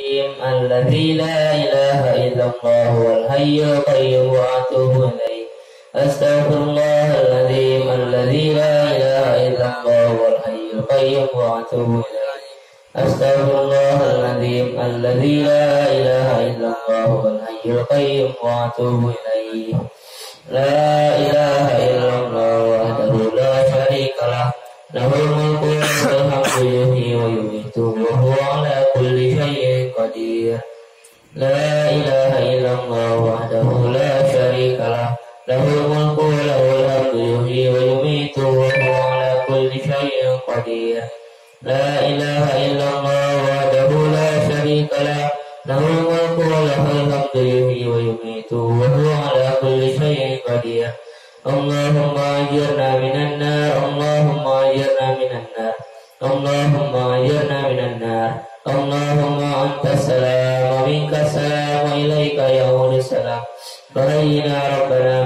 الذي لا إله إلا الله هو الحي القيوم وأتوب إليه. أستغفر الله العظيم الذي لا إله إلا الله هو الحي القيوم وأتوب إليه. أستغفر الله العظيم الذي لا إله إلا الله هو الحي القيوم وأتوب إليه. لا إله إلا الله وحده لا شريك له له الملك له الملك وله الأرض يحيي ويميت وهو على كل شيء قدير لا إله إلا الله وحده لا شريك له له الملك وله الحمد يحيي ويميت وهو على كل شيء قدير اللهم أجرنا من النار اللهم أجرنا من النار اللهم أجرنا من النار اللهم أنت السلام ومنك السلام وإليك يعود السلام فهينا ربنا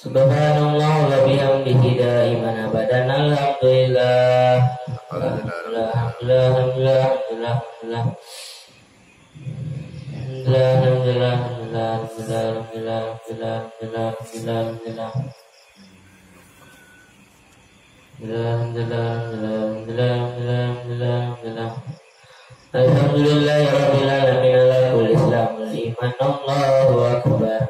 Subhanallah wa bihamdihi daiman abadan alhamdulillah. Alhamdulillah alhamdulillah alhamdulillah alhamdulillah. Alhamdulillah alhamdulillah alhamdulillah alhamdulillah alhamdulillah alhamdulillah. Alhamdulillah Alhamdulillah, Alhamdulillah, Alhamdulillah, Alhamdulillah, Alhamdulillah, Alhamdulillah, Alhamdulillah, akbar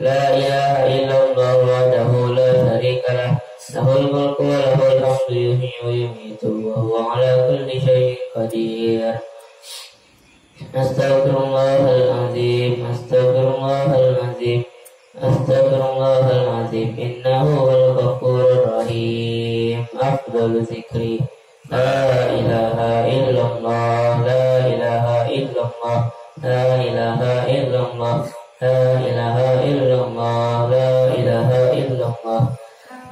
لا إله إلا الله وحده لا شريك له له الملك وله الحمد يحيي ويميت وهو على كل شيء قدير أستغفر الله العظيم أستغفر الله العظيم أستغفر الله العظيم إنه هو الغفور الرحيم أفضل ذكري لا إله إلا الله لا إله إلا الله لا إله إلا الله لا إله إلا الله لا إله إلا الله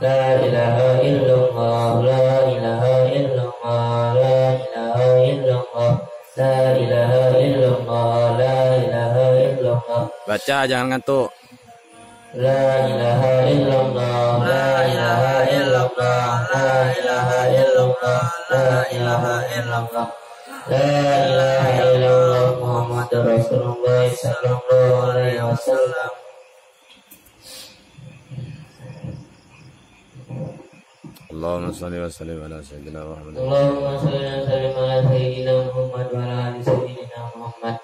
لا إله إلا الله لا إله إلا الله لا إله إلا الله لا إله إلا الله لا إله إلا الله baca jangan ngantuk لا إله إلا الله لا إله إلا الله لا إله إلا الله لا إله إلا الله Allahumma salli wa sallim ala sayyidina Muhammad. Allahumma salli wa sallim ala sayyidina Muhammad wa ala sayyidina Muhammad.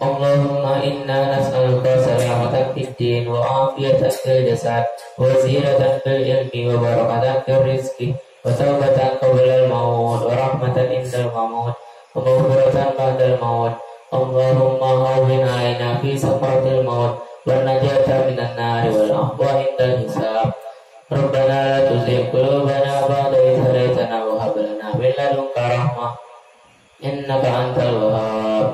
Allahumma inna nas'aluka salamatan fid din wa afiyatan fil jasad wa ziyadatan fil ilmi wa barakatan fil rizqi. Wasawbatan qabilal maut Warahmatan indal maut Kemuburatan qadal maut. Allahumma hawin aina Fi sakratil maut Bernajata minan nari wal ahwa indal hisab. Rabbana la tuzib Kulubana ba'da isharaitana Wuhabalana billa lungka rahmah. Innaka antal wahab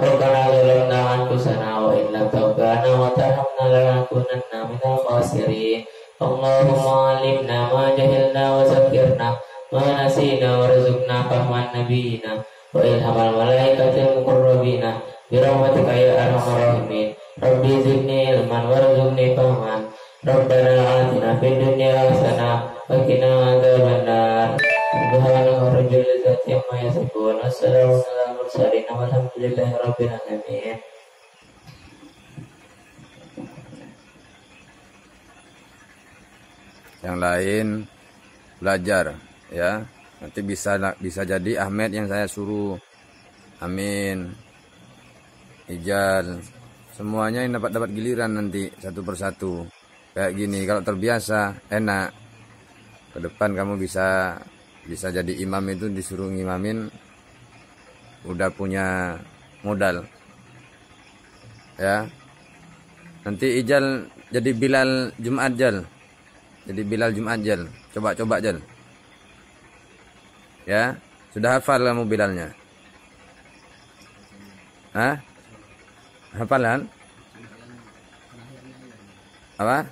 Rabbana lalana anku sana Wa illa tawbana Wa tarhamna lalakunanna Minal khasirin. Allahumma alimna ma jahilna wa zakirna ma nasina wa ilhamal malaikatil muqarrabina birahmatika ya arhamar rahimin. Rabbi zidni ilman warzuqni fahman. Rabbana atina fid dunya hasanah wa qina adzabannar subhana rabbil izzati amma yasifun. Wassalamu ala mursalin. Walhamdulillahi rabbil Yang lain belajar ya. Nanti bisa bisa jadi Ahmed yang saya suruh. Amin. Ijal. Semuanya yang dapat dapat giliran nanti satu persatu. Kayak gini kalau terbiasa enak. Ke depan kamu bisa bisa jadi imam itu disuruh ngimamin udah punya modal. Ya. Nanti Ijal jadi Bilal Jumat Jal. Jadi Bilal Jumat Jal. Coba-coba Jal. Ya. Sudah hafal kamu Bilalnya? Hah? Hafalan? Apa?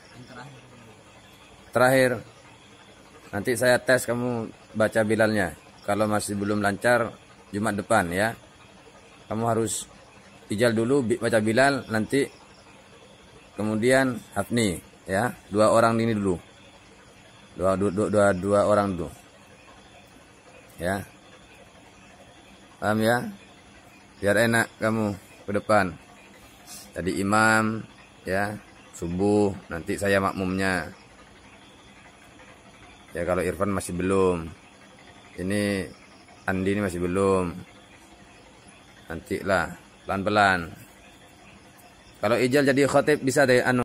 Terakhir. Nanti saya tes kamu baca bilalnya. Kalau masih belum lancar, Jumat depan ya. Kamu harus ijal dulu baca bilal, nanti kemudian hafni ya. Dua orang ini dulu. Dua, dua, dua, dua, orang dulu. Ya. Paham ya? Biar enak kamu ke depan. Jadi imam ya, subuh nanti saya makmumnya. Ya kalau Irfan masih belum. Ini Andi ini masih belum. Nanti lah pelan-pelan. Kalau Ijal jadi khotib bisa deh anu